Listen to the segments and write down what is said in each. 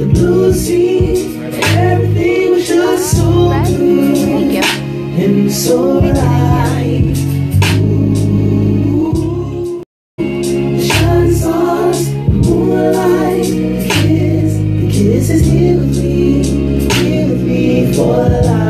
the blue sea. Everything was just so good and so bright. Shining stars, moonlight, the kiss, the kiss is here with me, here with me for life.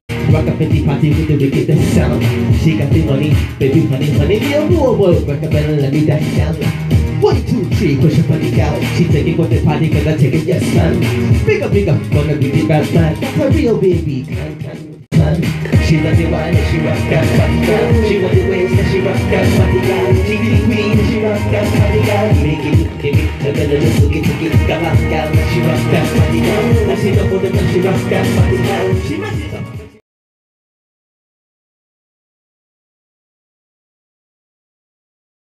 Rock up at the party with the wickedest sound. She got the money, baby, honey, honey, yeah, whoa, whoa, rock up and let me dash down. One, two, three, push her body out. She taking with the party, cause I take it, yes, man. Big up, big up, gonna be the best man. That's a real baby. She love the wine and she rock that body out. She want the waist and she rock that body out. She really queen and she rock that body out. Make it, give it, the little get to get, come on, down. She rock that body out. And she want the she rock that body out. She rock it up.